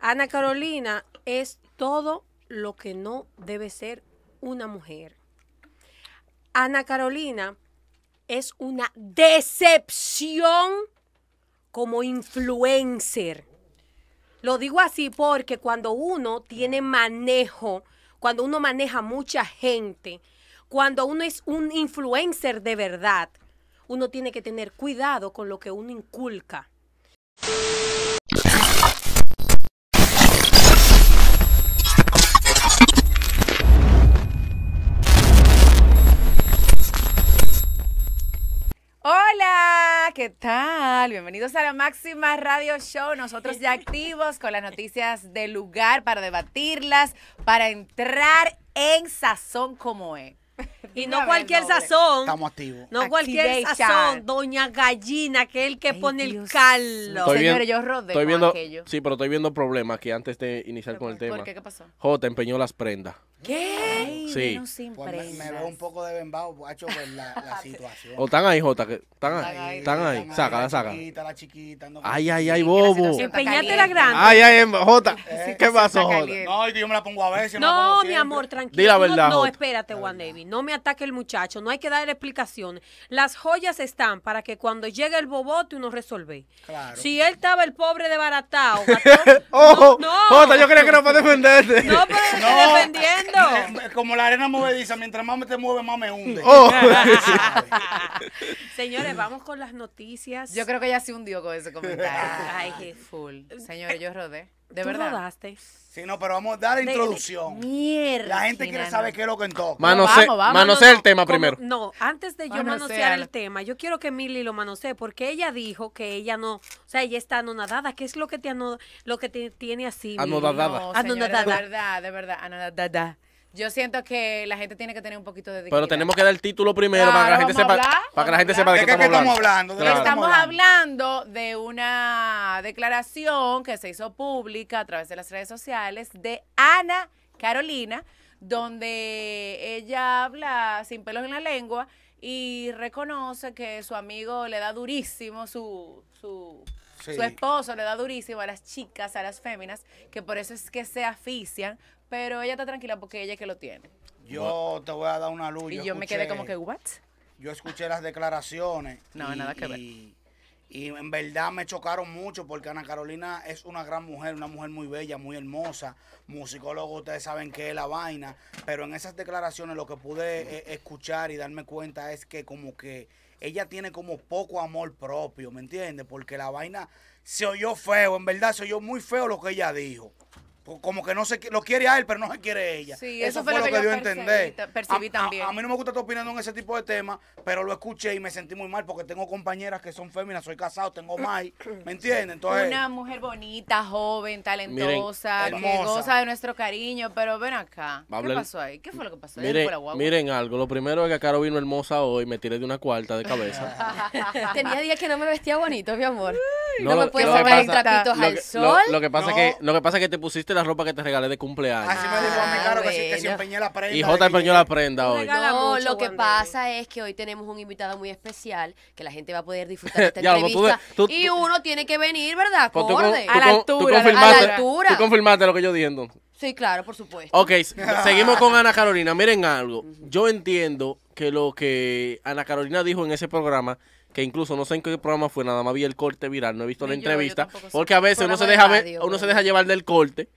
Ana Carolina es todo lo que no debe ser una mujer. Ana Carolina es una decepción como influencer. Lo digo así porque cuando uno tiene manejo, cuando uno maneja mucha gente, cuando uno es un influencer de verdad, uno tiene que tener cuidado con lo que uno inculca. Tal? Bienvenidos a la Máxima Radio Show. Nosotros ya activos con las noticias del lugar para debatirlas, para entrar en sazón como es. Y no ver, cualquier sazón. Estamos activos. No cualquier sazón, doña gallina, que es el que Ay, pone el Dios caldo. Estoy Señores, viendo- yo rodé Estoy viendo, aquello. sí, pero estoy viendo problemas aquí antes de iniciar con el tema. ¿Por qué? ¿Qué pasó? J empeñó las prendas. ¿Qué? Ay, Sí. sin Pues me, me veo un poco de bembao, guacho, por la, la situación. ¿O están ahí, J? que- ¿Están Están ahí? ahí. ¿Están ahí? Sácala, la sácala. chiquita, la chiquita. ando- Ay, ay, ay, que bobo. caliente. la grande. Ay, ay, em, J. Eh, ¿Qué pasó, está J? caliente. No, que yo me la pongo a veces. no la pongo No, mi siempre. amor, tranquilo. Di la no- verdad, No, Jota. espérate, Juan David. No me ataque el muchacho. No hay que dar explicaciones. Las joyas están para que cuando llegue el bobote uno resuelve. Claro. Si él estaba el pobre desbaratado. ¡Ojo! no, Jota, yo creía que era para defenderte. no, pero No. defendiendo. Eh, Como la arena movediza, mientras más me te mueve, más me hunde. Oh. Señores, vamos con las noticias. Yo creo que ella se hundió con ese comentario. Ay, Ay, qué full. Señores, yo rodé. De ¿Tú verdad. rodaste? Sí, no, pero vamos a dar la De- introducción. Mierda. La gente quiere saber qué es lo que toca. Manosea vamos, vamos. manosea el tema primero. No, antes de yo Manosealo. manosear el tema, yo quiero que Milly lo manosee, porque ella dijo que ella no, o sea, ella está anonadada. ¿Qué es lo que te, lo que te tiene así? Milly? Anodadada. No, no, no, de da, da. verdad, de verdad. anodadada. Yo siento que la gente tiene que tener un poquito de dignidad. Pero tenemos que dar el título primero para que la gente sepa, hablar, para que la gente sepa de ¿De qué estamos hablando. hablando? ¿De qué Claro. Estamos hablando? hablando de una declaración que se hizo pública a través de las redes sociales de Ana Carolina, donde ella habla sin pelos en la lengua y reconoce que su amigo le da durísimo, su, su, Sí. su esposo le da durísimo a las chicas, a las féminas, que por eso es que se afician, pero ella está tranquila porque ella es que lo tiene. Yo te voy a dar una luz. Y yo me quedé como que, ¿what? Yo escuché las declaraciones. No, y, nada que ver. Y, y en verdad me chocaron mucho porque Ana Carolina es una gran mujer, una mujer muy bella, muy hermosa. Musicólogo, ustedes saben que es la vaina. Pero en esas declaraciones lo que pude eh, escuchar y darme cuenta es que como que ella tiene como poco amor propio, ¿me entiendes? Porque la vaina se oyó feo, en verdad se oyó muy feo lo que ella dijo. Co- Como que no se lo quiere a él, pero no se quiere ella. Sí, eso fue lo que yo dio a percibí entender. ta- percibí A- a- también. a mí no me gusta estar opinando en ese tipo de temas, pero lo escuché y me sentí muy mal porque tengo compañeras que son féminas, soy casado, tengo más, ¿me entiendes? Entonces, Una mujer bonita, joven, talentosa, Miren, que hermosa. goza de nuestro cariño, pero ven acá. A ¿Qué hablar- pasó ahí? ¿Qué fue lo que pasó? Miren, miren algo. Lo primero es que Caro vino hermosa hoy. Me tiré de una cuarta de cabeza. Tenía días que no me vestía bonito, mi amor. No, No, lo- me puedes sacar en pasa- trapitos Lo al que, sol. lo- lo que pasa que, lo que pasa es que te pusiste la ropa que te regalé de cumpleaños. así me dijo Ah, claro, que, sí, que si bueno. empeñé la prenda. Y J empeñó la prenda hoy. No, mucho, lo que Juan pasa es que hoy tenemos un invitado muy especial que la gente va a poder disfrutar de esta Ya, tú de- entrevista. tú- y uno tiene que venir, ¿verdad? Pues Acorde. A la altura, a la altura. tú confirmaste lo que yo dije entonces. Sí, claro, por supuesto. Ok, seguimos con Ana Carolina. Miren algo. Yo entiendo que lo que Ana Carolina dijo en ese programa, que incluso no sé en qué programa fue, nada más vi el corte viral, no he visto la Ni yo entrevista, porque a veces uno se deja de ver, uno se deja llevar del corte.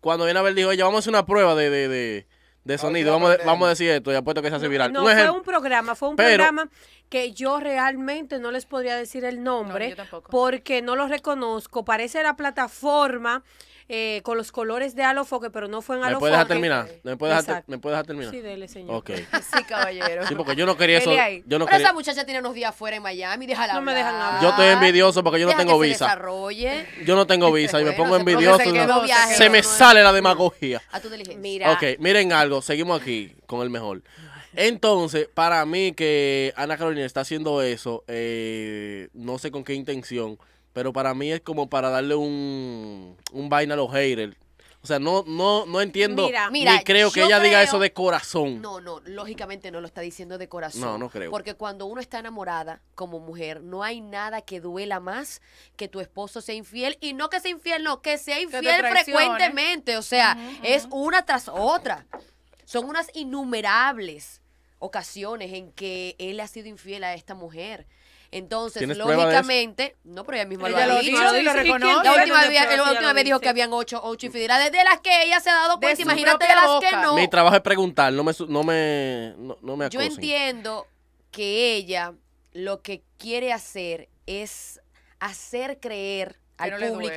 Cuando viene a ver dijo, oye, vamos a hacer una prueba de, de, de, de sonido, vamos, vamos a decir esto y apuesto que se hace viral. No, fue un programa, fue un Pero- programa que yo realmente no les podría decir el nombre yo tampoco. porque no lo reconozco. Parece la plataforma eh, con los colores de Alofoque, pero no fue en ¿Me Alofoque. puedes dejar terminar? ¿Me puedes dejar. ¿Me puedes dejar terminar? Sí, dele, señor. Ok. Sí, caballero. Sí, porque yo no quería eso. Yo no Pero quería. esa muchacha tiene unos días fuera en Miami, déjala No me dejan hablar. Yo estoy envidioso porque yo no Deja tengo que se visa. desarrolle Yo no tengo visa y me pongo se- envidioso. se no- viaje, se me no sale la demagogia. a tu diligencia. Mira, Ok, miren algo, seguimos aquí con el mejor. Entonces, para mí que Ana Carolina está haciendo eso, eh, no sé con qué intención, pero para mí es como para darle un, un vaina a los haters. O sea, no, no, no entiendo Mira, Mira, ni creo que ella diga eso de corazón. No, no, lógicamente no lo está diciendo de corazón. No, no creo. Porque cuando uno está enamorada como mujer, no hay nada que duela más que tu esposo sea infiel. Y no que sea infiel, no, que sea infiel frecuentemente. O sea, es una tras otra. Son unas innumerables ocasiones en que él ha sido infiel a esta mujer. Entonces, lógicamente, no, pero ella misma Ella lo ha dicho. lo ¿Y quién reconoce. La última, vez, la última vez dijo que habían ocho, ocho infidelidades, de las que ella se ha dado cuenta. Imagínate de las que no. Mi trabajo es preguntar, no me, su- no me, no, no me Yo entiendo que ella lo que quiere hacer es hacer creer al no público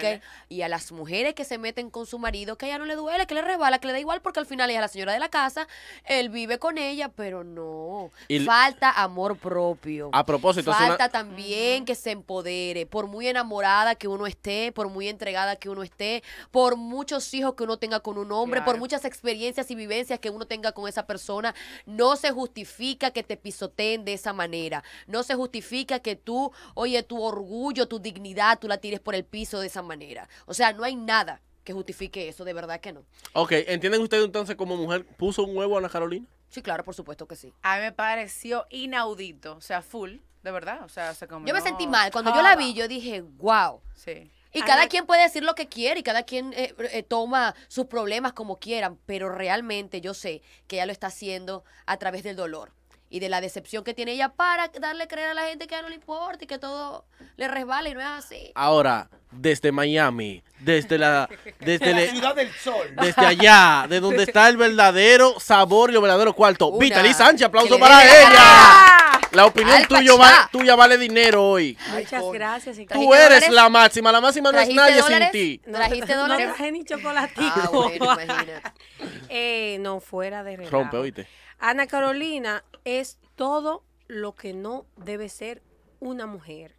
y a las mujeres que se meten con su marido que a ella no le duele, que le resbala, que le da igual porque al final ella es la señora de la casa, él vive con ella, pero no. Y- Falta amor propio. A propósito, una- Falta también que se empodere, por muy enamorada que uno esté, por muy entregada que uno esté, por muchos hijos que uno tenga con un hombre, por muchas experiencias y vivencias que uno tenga con esa persona, no se justifica que te pisoteen de esa manera. No se justifica que tú, oye, tu orgullo, tu dignidad, tú la tires por el piso de esa manera. O sea, no hay nada que justifique eso, de verdad que no. Ok, ¿entienden ustedes entonces como mujer puso un huevo a Ana Carolina? Sí, claro, por supuesto que sí. A mí me pareció inaudito, o sea, full, de verdad, o sea, se comió Yo me sentí mal. Cuando yo la vi, yo dije, wow. Sí. Y Ana- cada quien puede decir lo que quiere y cada quien eh, eh, toma sus problemas como quieran, pero realmente yo sé que ella lo está haciendo a través del dolor y de la decepción que tiene ella para darle creer a la gente que a ella no le importa y que todo le resbala y no es así. Ahora, desde Miami, desde la, desde, La ciudad del sol. desde allá, de donde está el verdadero sabor y el verdadero cuarto. Una- Vitaly Sánchez, aplauso para ella. gana. La opinión tuyo va- tuya vale dinero hoy. Muchas coño. gracias. y- Tú ¿Trajiste eres dólares? la máxima, la máxima no es ¿Trajiste nadie dólares? sin ti. ¿Trajiste No dólares? traje ni chocolatico. Ah, bueno, imagínate. Eh, no, fuera de relajo. Rompe, oíste. Ana Carolina es todo lo que no debe ser una mujer.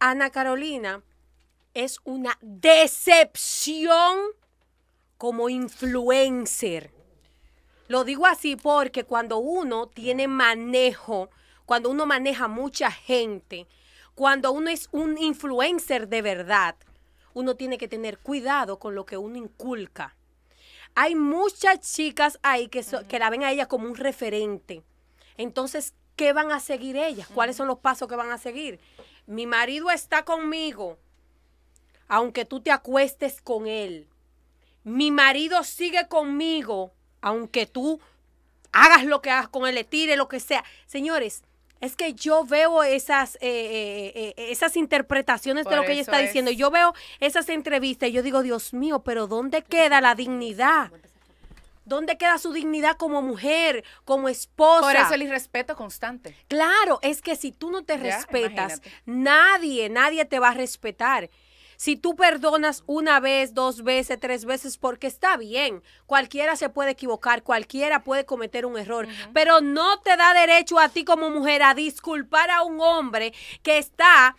Ana Carolina es una decepción como influencer. Lo digo así porque cuando uno tiene manejo, cuando uno maneja mucha gente, cuando uno es un influencer de verdad, uno tiene que tener cuidado con lo que uno inculca. Hay muchas chicas ahí que, so- que la ven a ella como un referente. Entonces, ¿qué van a seguir ellas? ¿Cuáles son los pasos que van a seguir? Mi marido está conmigo, aunque tú te acuestes con él. Mi marido sigue conmigo, aunque tú hagas lo que hagas con él, le tire lo que sea. Señores, es que yo veo esas, eh, eh, eh, eh, esas interpretaciones de lo que ella está es. diciendo. Yo veo esas entrevistas y yo digo, Dios mío, pero ¿dónde queda la dignidad? ¿Dónde queda su dignidad como mujer, como esposa? Por eso el irrespeto constante. Claro, es que si tú no te Ya, respetas, imagínate. nadie, nadie te va a respetar. Si tú perdonas una vez, dos veces, tres veces, porque está bien, cualquiera se puede equivocar, cualquiera puede cometer un error, pero no te da derecho a ti como mujer a disculpar a un hombre que está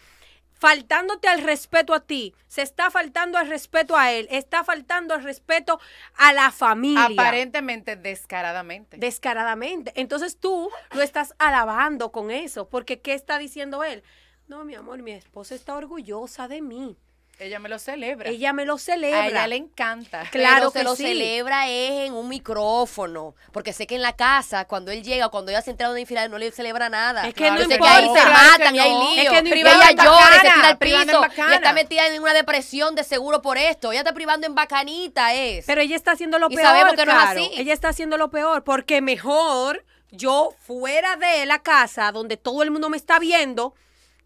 faltándote al respeto a ti, se está faltando al respeto a él, está faltando al respeto a la familia Aparentemente, descaradamente. descaradamente. Entonces tú lo estás alabando con eso, porque ¿qué está diciendo él? No, mi amor, mi esposa está orgullosa de mí. Ella me lo celebra. Ella me lo celebra. a ella le encanta. Claro Pero se que lo sí. celebra es en un micrófono. Porque sé que en la casa, cuando él llega, cuando ella se entera de una infidelidad, no le celebra nada. Es que no Yo sé importa. ahí se Claro matan que y hay no. lío. Es que no ella llora, se tira al piso en bacana. y está metida en una depresión de seguro por esto. Ella está privando en bacanita es. Pero ella está haciendo lo Y peor. sabemos que no es así. Ella está haciendo lo peor, porque mejor yo fuera de la casa donde todo el mundo me está viendo.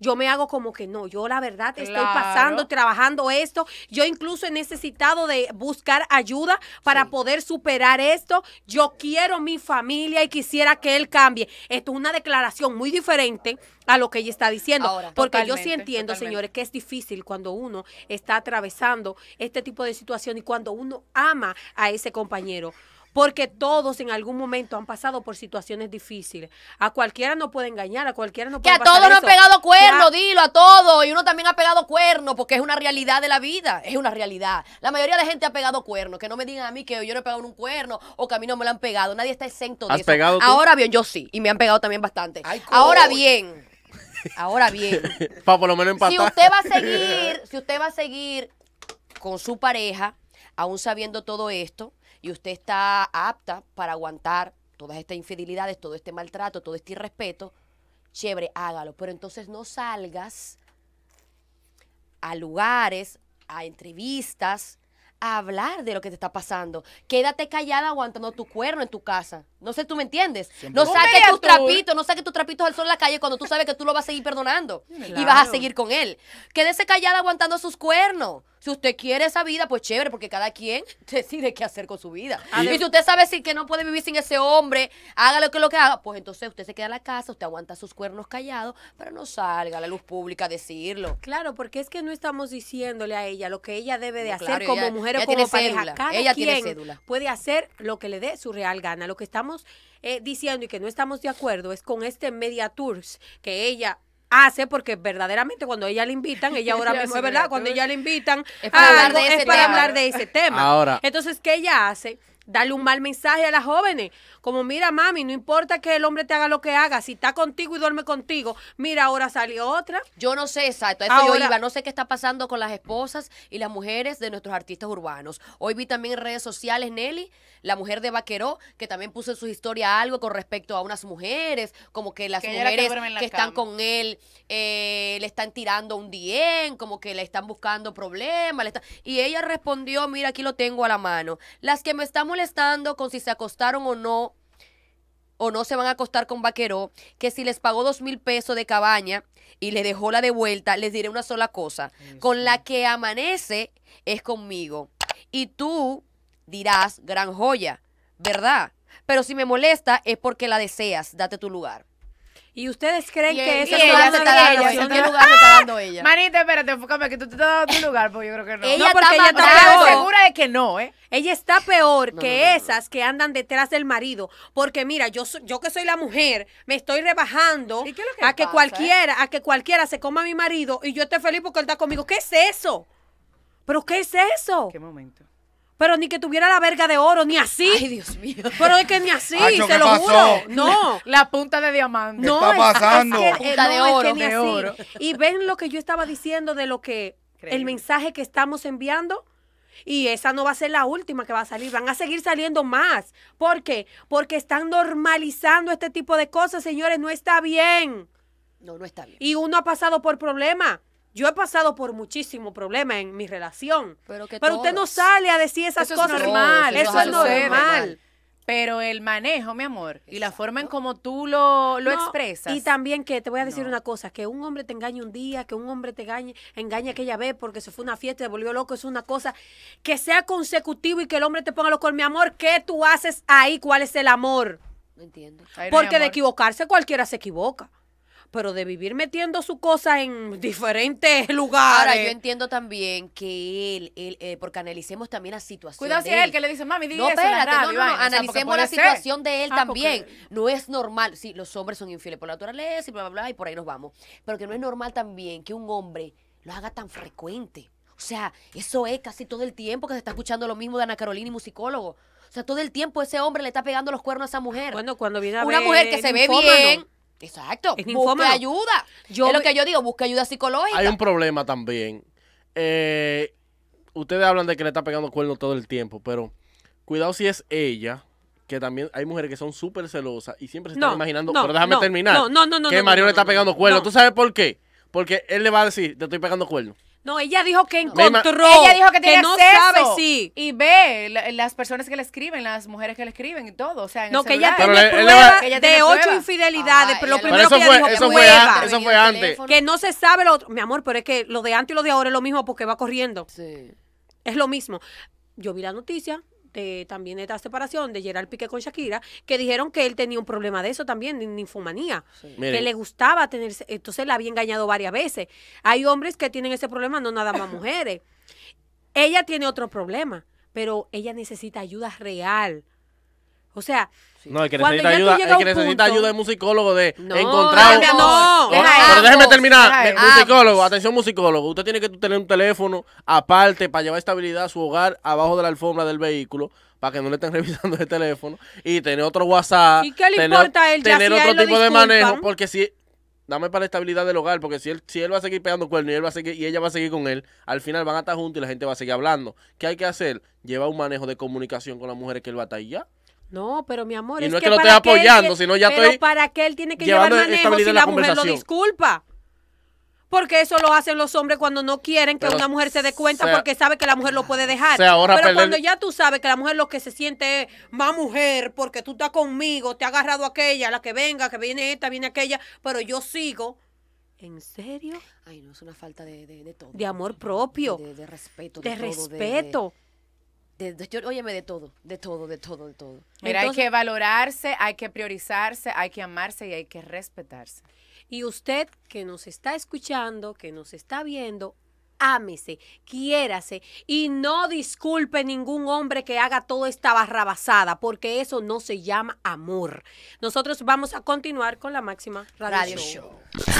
Yo me hago como que no, yo la verdad estoy Claro. pasando, trabajando esto. Yo incluso he necesitado de buscar ayuda para poder superar esto. Yo quiero mi familia y quisiera que él cambie. Esto es una declaración muy diferente a lo que ella está diciendo. Ahora, porque yo sí entiendo, totalmente. señores, que es difícil cuando uno está atravesando este tipo de situación y cuando uno ama a ese compañero. Porque todos en algún momento han pasado por situaciones difíciles. A cualquiera no puede engañar, a cualquiera no que puede a todos han eso. pegado cuernos, Ya, dilo, a todos. Y uno también ha pegado cuernos, porque es una realidad de la vida. Es una realidad. La mayoría de gente ha pegado cuernos. Que no me digan a mí que yo no he pegado un cuerno o que a mí no me lo han pegado. Nadie está exento de ¿Has eso. pegado tú? Ahora bien, yo sí. Y me han pegado también bastante. Ay, Ahora bien. Ahora bien. Para por lo menos empatar. si usted va a seguir, si usted va a seguir con su pareja, aún sabiendo todo esto, y usted está apta para aguantar todas estas infidelidades, todo este maltrato, todo este irrespeto, chévere, hágalo. Pero entonces no salgas a lugares, a entrevistas, a hablar de lo que te está pasando. Quédate callada aguantando tu cuerno en tu casa. No sé, tú me entiendes. No saques tus trapitos, no saques tus trapitos al sol en la calle cuando tú sabes que tú lo vas a seguir perdonando y vas a seguir con él. Quédese callada aguantando sus cuernos. Si usted quiere esa vida, pues chévere, porque cada quien decide qué hacer con su vida. Y si usted sabe si que no puede vivir sin ese hombre, haga lo que lo que haga, pues entonces usted se queda en la casa, usted aguanta sus cuernos callados, pero no salga a la luz pública a decirlo. Claro, porque es que no estamos diciéndole a ella lo que ella debe de No, hacer claro, como ella- mujer o como tiene pareja. cédula, Cada ella tiene quien cédula. puede hacer lo que le dé su real gana. Lo que estamos eh, diciendo y que no estamos de acuerdo es con este media tours que ella hace porque verdaderamente cuando ella le invitan, ella ahora mismo es verdad, cuando ella le invitan Es para hablar de es ese para tema. hablar de ese tema. Ahora. Entonces, ¿qué ella hace? Darle un mal mensaje a las jóvenes. Como, mira, mami, no importa que el hombre te haga lo que haga, si está contigo y duerme contigo, mira, ahora salió otra. Yo no sé exacto, eso yo iba, no sé qué está pasando con las esposas y las mujeres de nuestros artistas urbanos. Hoy vi también en redes sociales, Nelly, la mujer de Vaqueró, que también puso en su historia algo con respecto a unas mujeres, como que las Que que mujeres la que están cama. con él eh, le están tirando un dien, como que le están buscando problemas. le está- Y ella respondió, mira, aquí lo tengo a la mano. Las que me están molestando con si se acostaron o no o no se van a acostar con Vaqueró, que si les pagó dos mil pesos de cabaña y le dejó la de vuelta, les diré una sola cosa. Con la que amanece es conmigo. Y tú dirás, gran joya, ¿verdad? Pero si me molesta es porque la deseas, date tu lugar. Y ustedes creen Y, que ella es una se está de dando, ellas, ¿en ¿no? qué lugar se está dando ella? Manita, espérate, enfócame que tú te estás dando tu lugar, porque yo creo que no. Ella No, porque está ella está peor. segura de que no, ¿eh? Ella está peor No, que no, no, no. esas que andan detrás del marido. Porque mira, yo, yo que soy la mujer, me estoy rebajando ¿Y qué es lo que a que pasa, cualquiera, a que cualquiera se coma a mi marido y yo esté feliz porque él está conmigo. ¿Qué es eso? ¿Pero qué es eso? Qué momento. Pero ni que tuviera la verga de oro, ni así. Ay, Dios mío. Pero es que ni así, Acho, se ¿qué lo pasó? juro. No. La punta de diamante. No, está es- pasando? es que, eh, Punta de no, es que oro. ni De así. oro. Y ven lo que yo estaba diciendo de lo que el mensaje que estamos enviando. Y esa no va a ser la última que va a salir, van a seguir saliendo más. ¿Por qué? Porque están normalizando este tipo de cosas, señores, no está bien. No, no está bien. Y uno ha pasado por problemas. Yo he pasado por muchísimo problema en mi relación. Pero que Pero usted no sale a decir esas Eso es cosas. normal, Eso eso es es normal. normal. Pero el manejo, mi amor, y la forma en cómo tú lo, lo No, expresas. Y también que te voy a decir No. una cosa, que un hombre te engañe un día, que un hombre te engañe, engañe aquella vez porque se fue a una fiesta y se volvió loco, es una cosa que sea consecutivo y que el hombre te ponga loco. Mi amor, ¿qué tú haces ahí? ¿Cuál es el amor? No entiendo. Porque de equivocarse cualquiera se equivoca. Pero de vivir metiendo su cosa en diferentes lugares. Ahora, yo entiendo también que él, él eh, porque analicemos también la situación. Cuidado si es él. que le dice, mami, di No, eso la espérate, radio, no, no, no, vaina". O sea, porque analicemos la ser. situación de él Ah, también. porque- No es normal, sí, los hombres son infieles por naturaleza y bla, bla, bla, y por ahí nos vamos. Pero que no es normal también que un hombre lo haga tan frecuente. O sea, eso es casi todo el tiempo que se está escuchando lo mismo de Ana Carolina y musicólogo. O sea, todo el tiempo ese hombre le está pegando los cuernos a esa mujer. Bueno, cuando viene a Una ver mujer que se ve bien. Exacto. Es ayuda. Yo es lo que yo digo, busque ayuda psicológica. Hay un problema también. Eh, ustedes hablan de que le está pegando cuernos todo el tiempo, pero cuidado si es ella, que también hay mujeres que son súper celosas y siempre se están No, imaginando, no, pero déjame no, terminar, no, no, no, no, que no, Mario no, le está pegando no, cuernos. no. ¿Tú sabes por qué? Porque él le va a decir, te estoy pegando cuernos. No, ella dijo que encontró. Ella dijo que tiene no acceso sabe si. y ve la- las personas que le escriben, las mujeres que le escriben y todo, o sea, en No, el que ella tiene le- Que ella de tiene ocho infidelidades, Ah, pero lo primero Pero eso que ella fue- dijo eso que fue prueba. antes, eso fue antes. Que no se sabe lo otro. Mi amor, pero es que lo de antes y lo de ahora es lo mismo porque va corriendo. Sí. Es lo mismo. Yo vi la noticia de también esta separación de Gerard Piqué con Shakira, que dijeron que él tenía un problema de eso también, de ninfomanía. Que le gustaba tener, entonces la había engañado varias veces. Hay hombres que tienen ese problema, no nada más mujeres. Ella tiene otro problema, pero ella necesita ayuda real. O sea, no, el que cuando necesita ayuda, el que necesita punto- ayuda es musicólogo de No, encontrar un- amor, Oh, deja pero déjeme terminar. musicólogo, atención musicólogo. Usted tiene que tener un teléfono aparte para llevar estabilidad a su hogar abajo de la alfombra del vehículo para que no le estén revisando el teléfono y tener otro WhatsApp. ¿Y qué le tener, importa a él ya Tener si otro él tipo de manejo porque si dame para la estabilidad del hogar, porque si él, si él va a seguir pegando cuernos y, él va a seguir, y ella va a seguir con él, al final van a estar juntos y la gente va a seguir hablando. ¿Qué hay que hacer? Llevar un manejo de comunicación con las mujeres que él va a estar ahí ya. No, pero mi amor, Y es no es que, que lo esté apoyando, sino ya pero estoy para qué él tiene que llevar llevando manejo si la la mujer lo disculpa. Porque eso lo hacen los hombres cuando no quieren que Pero una mujer se dé cuenta porque sabe que la mujer lo puede dejar. se ahorra Pero perder- cuando ya tú sabes que la mujer lo que se siente es más mujer porque tú estás conmigo, te ha agarrado aquella, la que venga, que viene esta, viene aquella, pero yo sigo. ¿En serio? Ay, no, es una falta de, de, de todo. De amor propio, De, de respeto. de todo, respeto. De, de- yo- óyeme, de todo, de todo, de todo, de todo. Mira, Entonces- hay que valorarse, hay que priorizarse, hay que amarse y hay que respetarse. Y usted que nos está escuchando, que nos está viendo, ámese, quiérase y no disculpe ningún hombre que haga toda esta barrabasada, porque eso no se llama amor. Nosotros vamos a continuar con la máxima radio, Radio show. Show.